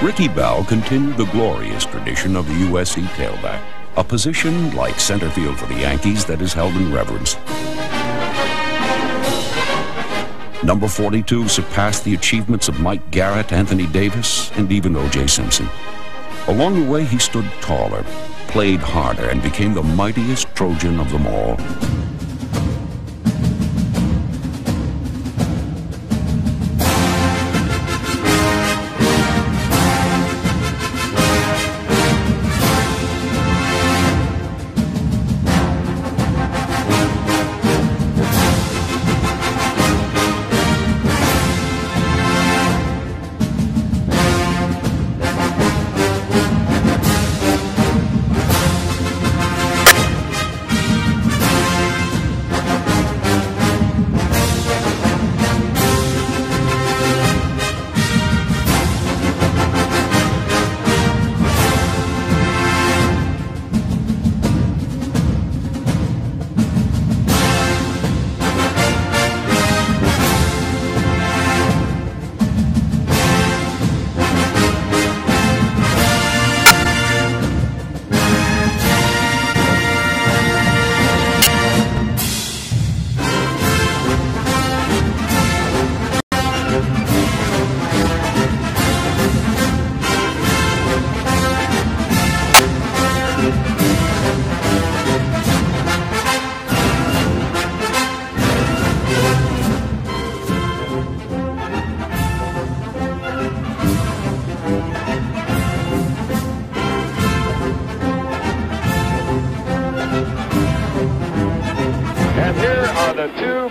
Ricky Bell continued the glorious tradition of the USC tailback, a position like center field for the Yankees that is held in reverence. Number 42 surpassed the achievements of Mike Garrett, Anthony Davis, and even O.J. Simpson. Along the way, he stood taller, played harder, and became the mightiest Trojan of them all.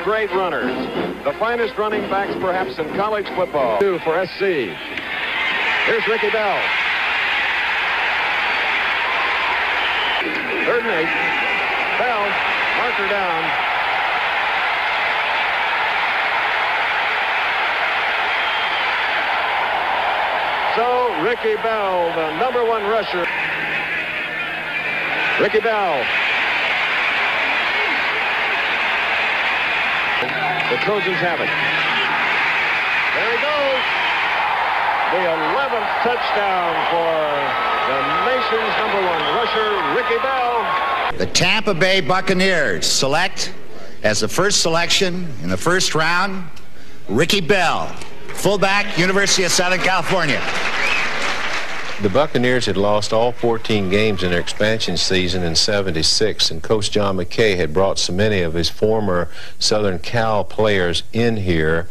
Great runners. The finest running backs perhaps in college football. Two for SC. Here's Ricky Bell. Third and eight. Bell, marker down. So Ricky Bell, the number one rusher. Ricky Bell The Trojans have it. There he goes. The 11th touchdown for the nation's number one rusher, Ricky Bell. The Tampa Bay Buccaneers select as the first selection in the first round, Ricky Bell, fullback, University of Southern California. The Buccaneers had lost all 14 games in their expansion season in 76, and Coach John McKay had brought so many of his former Southern Cal players in here,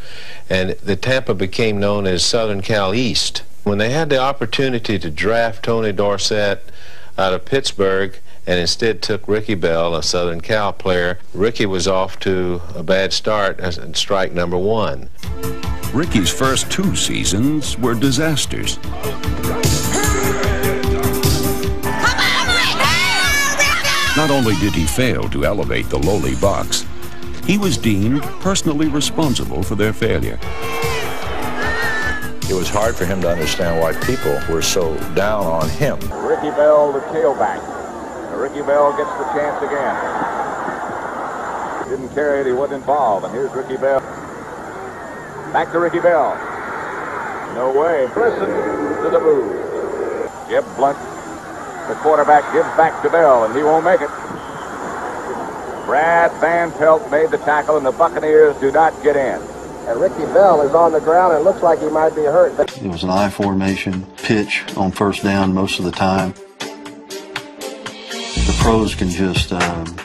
and the Tampa became known as Southern Cal East. When they had the opportunity to draft Tony Dorsett out of Pittsburgh, and instead took Ricky Bell, a Southern Cal player. Ricky was off to a bad start as strike number one. Ricky's first two seasons were disasters. Not only did he fail to elevate the lowly Bucs, he was deemed personally responsible for their failure. It was hard for him to understand why people were so down on him. Ricky Bell, the tailback. Ricky Bell gets the chance again. Didn't carry it, he wasn't involved. And here's Ricky Bell. Back to Ricky Bell. No way. Listen to the move. Jeb Blount the quarterback gives back to Bell, and he won't make it. Brad Van Pelt made the tackle, and the Buccaneers do not get in. And Ricky Bell is on the ground and looks like he might be hurt. It was an I formation pitch on first down most of the time. The pros can just, um,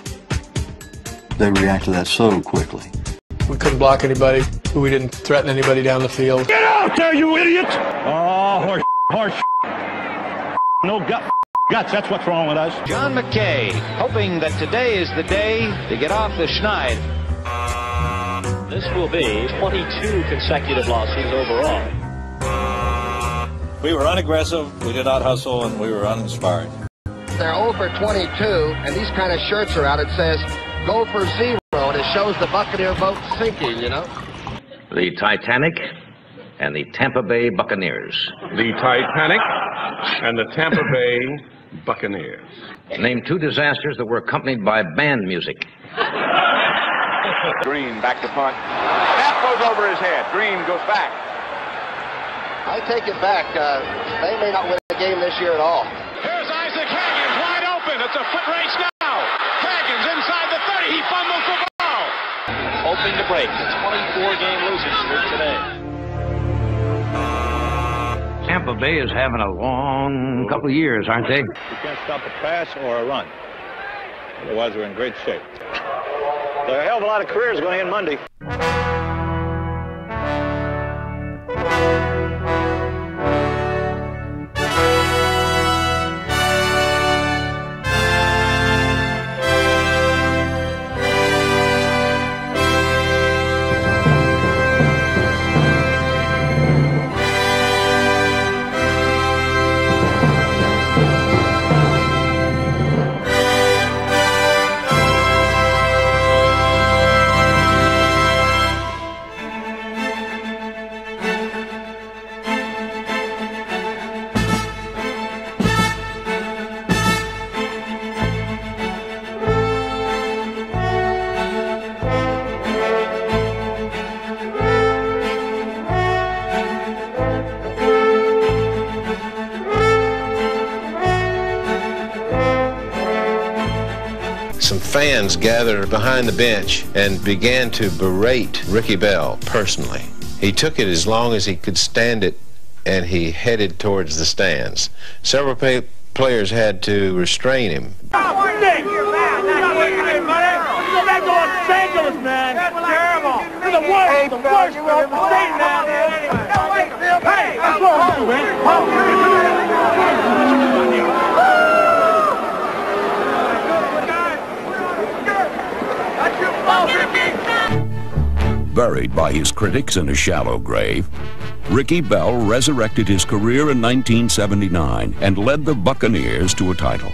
they react to that so quickly. We couldn't block anybody. We didn't threaten anybody down the field. Get out there, you idiot! Oh, horse, horse. No gut guts. That's what's wrong with us. John McKay, hoping that today is the day to get off the schneid. This will be 22 consecutive losses overall. We were unaggressive, we did not hustle, and we were uninspired. They're 0 for 22, and these kind of shirts are out. It says, go for zero, and it shows the Buccaneer boat sinking, you know? The Titanic and the Tampa Bay Buccaneers. The Titanic and the Tampa Bay Buccaneers. Name two disasters that were accompanied by band music. Green back to punt. That goes over his head. Green goes back. I take it back. Uh, they may not win the game this year at all. Here's Isaac Hagins wide open. It's a foot race now. Hagins inside the 30. He fumbles the ball. Hoping to break the 24-game losing streak today. Tampa Bay is having a long couple of years, aren't they? You can't stop a pass or a run. Otherwise, we're in great shape. A hell of a lot of careers going in Monday. Gathered behind the bench and began to berate Ricky Bell personally. He took it as long as he could stand it and he headed towards the stands. Several pa- players had to restrain him. Buried by his critics in a shallow grave, Ricky Bell resurrected his career in 1979 and led the Buccaneers to a title.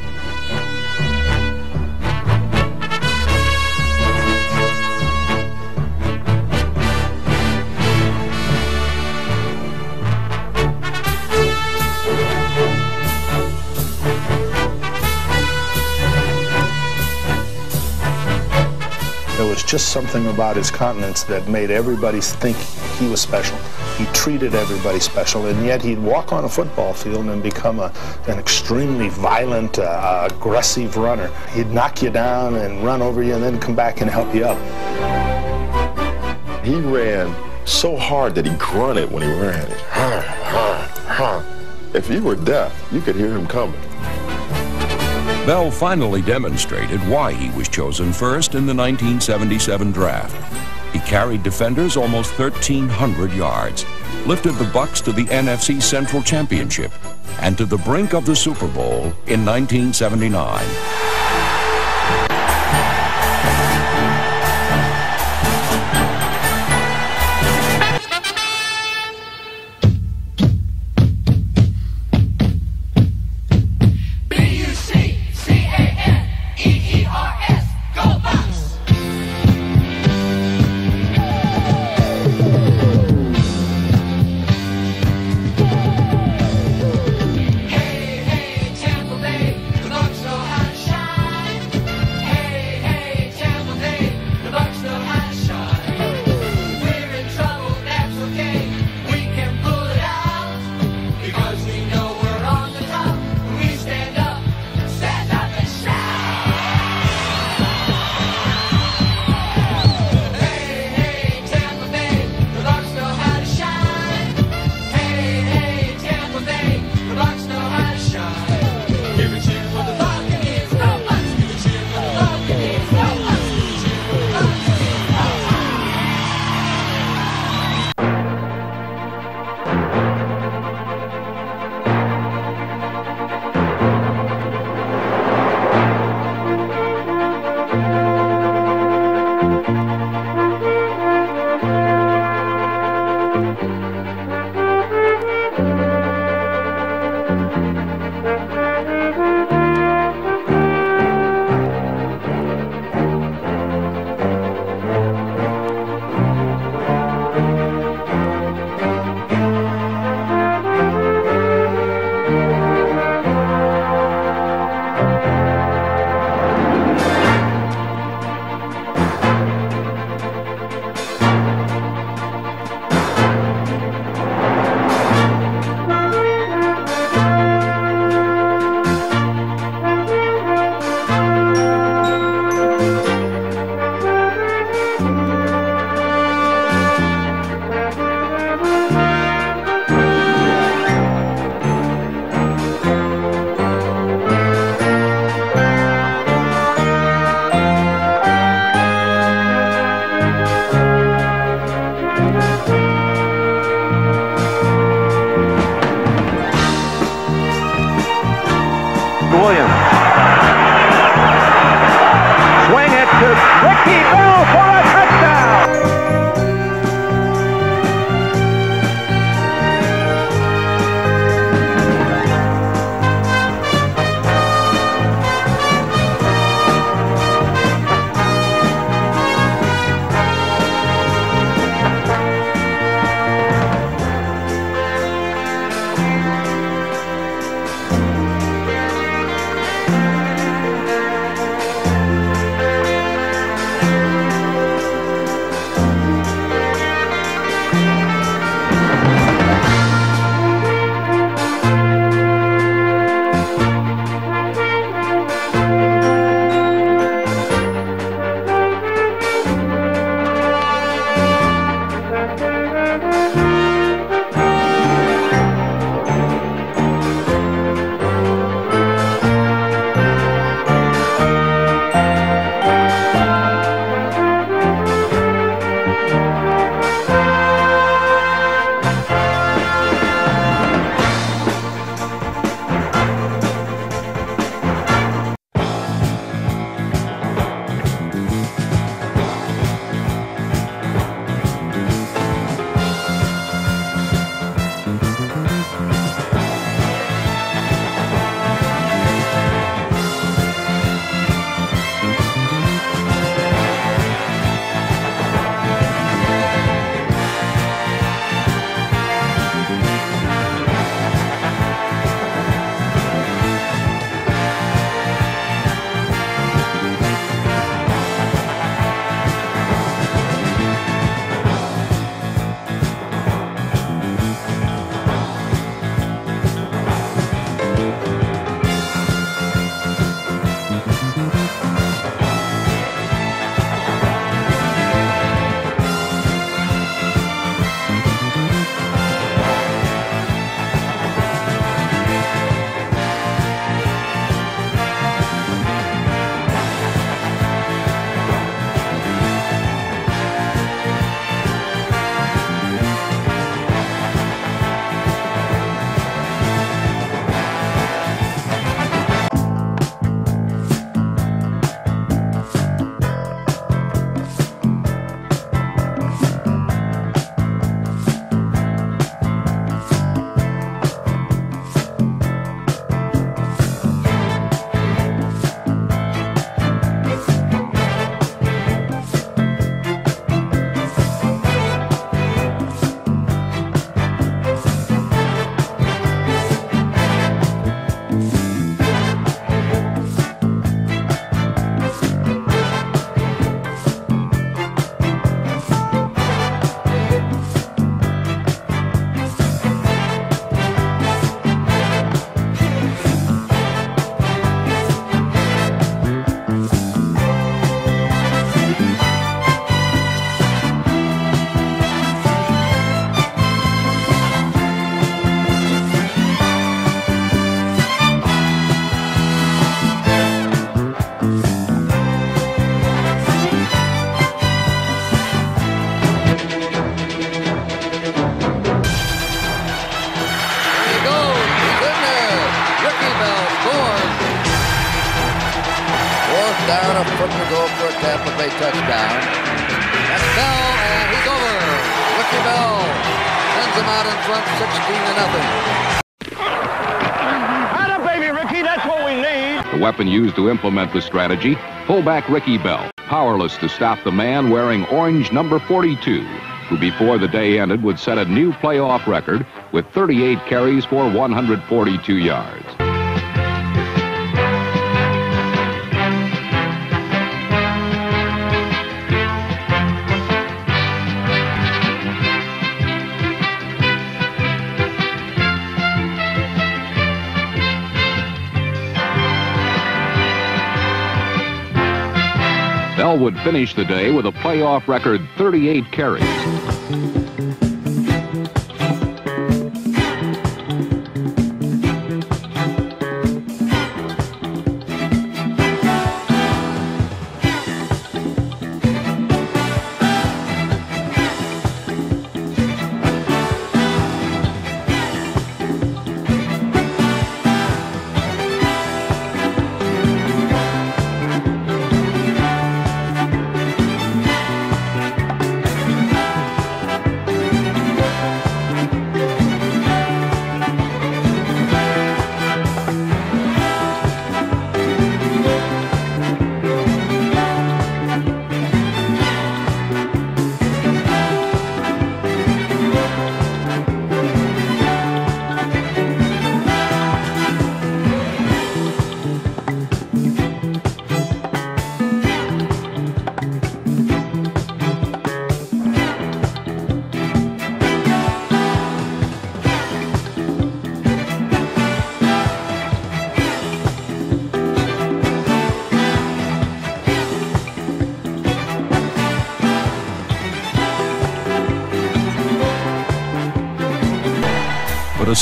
Just something about his countenance that made everybody think he was special. He treated everybody special, and yet he'd walk on a football field and become a, an extremely violent, uh, aggressive runner. He'd knock you down and run over you and then come back and help you up. He ran so hard that he grunted when he ran. Ha, ha, ha. If you were deaf, you could hear him coming. Bell finally demonstrated why he was chosen first in the 1977 draft. He carried defenders almost 1,300 yards, lifted the Bucs to the NFC Central Championship, and to the brink of the Super Bowl in 1979. Down, a foot to go for a Tampa Bay touchdown. That's Bell, and he's over. Ricky Bell sends him out in front, 16 to nothing. Atta baby, Ricky, that's what we need. The weapon used to implement the strategy, fullback Ricky Bell, powerless to stop the man wearing orange number 42, who before the day ended would set a new playoff record with 38 carries for 142 yards. Bell would finish the day with a playoff record 38 carries.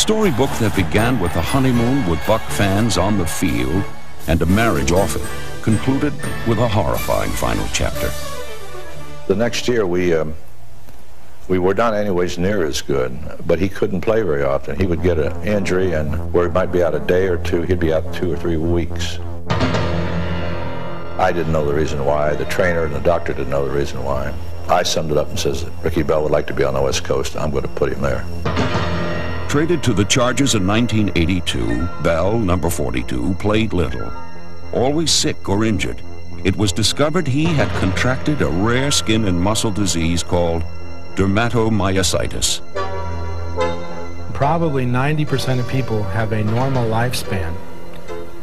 Storybook that began with a honeymoon with Buc fans on the field and a marriage off it concluded with a horrifying final chapter. The next year, we um, we were not anyways near as good, but he couldn't play very often. He would get an injury, and where he might be out a day or two, he'd be out two or three weeks. I didn't know the reason why. The trainer and the doctor didn't know the reason why. I summed it up and says, Ricky Bell would like to be on the West Coast. I'm going to put him there. Traded to the Chargers in 1982, Bell, number 42, played little. Always sick or injured, it was discovered he had contracted a rare skin and muscle disease called dermatomyositis. Probably 90% of people have a normal lifespan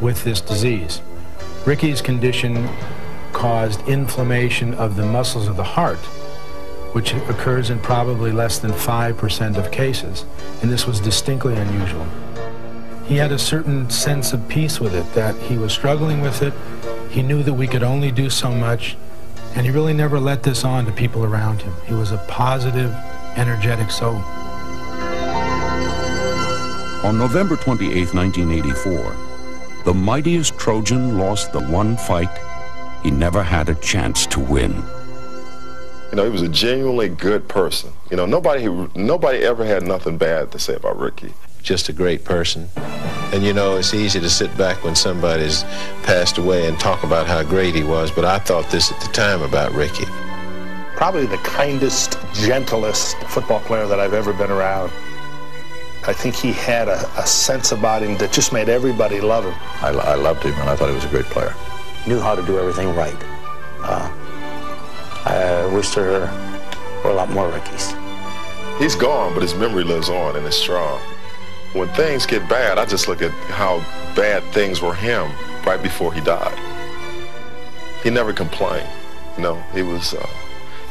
with this disease. Ricky's condition caused inflammation of the muscles of the heart, which occurs in probably less than 5% of cases, and this was distinctly unusual. He had a certain sense of peace with it, that he was struggling with it, he knew that we could only do so much, and he really never let this on to people around him. He was a positive, energetic soul. On November 28, 1984, the mightiest Trojan lost the one fight he never had a chance to win. You know, he was a genuinely good person. You know, nobody nobody ever had nothing bad to say about Ricky. Just a great person. And you know, it's easy to sit back when somebody's passed away and talk about how great he was, but I thought this at the time about Ricky. Probably the kindest, gentlest football player that I've ever been around. I think he had a, a sense about him that just made everybody love him. I, I, loved him, and I thought he was a great player. Knew how to do everything right. Uh, I wish there were a lot more Rickies. He's gone, but his memory lives on and is strong when things get bad, I just look at how bad things were him right before he died. He never complained. You know, he was uh,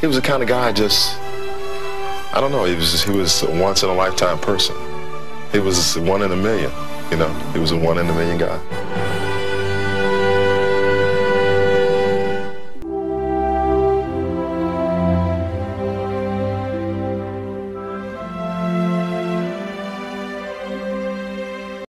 he was the kind of guy just I don't know. He was just, he was a once in a lifetime person. He was one in a million. You know, he was a one in a million guy.